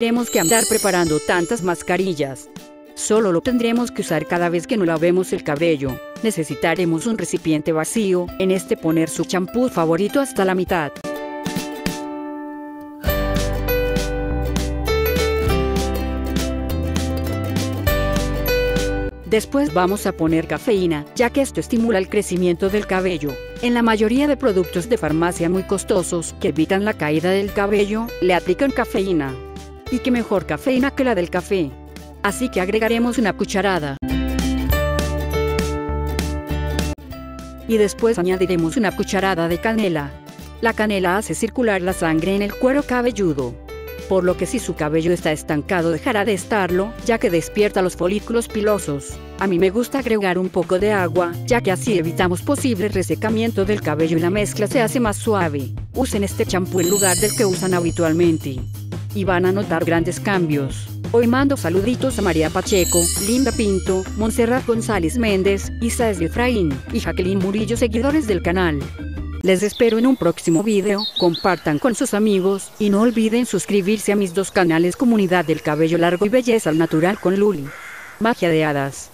Tenemos que andar preparando tantas mascarillas. Solo lo tendremos que usar cada vez que nos lavemos el cabello. Necesitaremos un recipiente vacío, en este poner su champú favorito hasta la mitad. Después vamos a poner cafeína, ya que esto estimula el crecimiento del cabello. En la mayoría de productos de farmacia muy costosos que evitan la caída del cabello, le aplican cafeína. Y qué mejor cafeína que la del café. Así que agregaremos una cucharada. Y después añadiremos una cucharada de canela. La canela hace circular la sangre en el cuero cabelludo por lo que si su cabello está estancado dejará de estarlo, ya que despierta los folículos pilosos. A mí me gusta agregar un poco de agua, ya que así evitamos posible resecamiento del cabello y la mezcla se hace más suave. Usen este champú en lugar del que usan habitualmente. Y van a notar grandes cambios. Hoy mando saluditos a María Pacheco, Linda Pinto, Montserrat González Méndez, Isaías Efraín y Jacqueline Murillo seguidores del canal. Les espero en un próximo video, compartan con sus amigos, y no olviden suscribirse a mis dos canales Comunidad del Cabello Largo y Belleza al Natural con Luli. Magia de Hadas.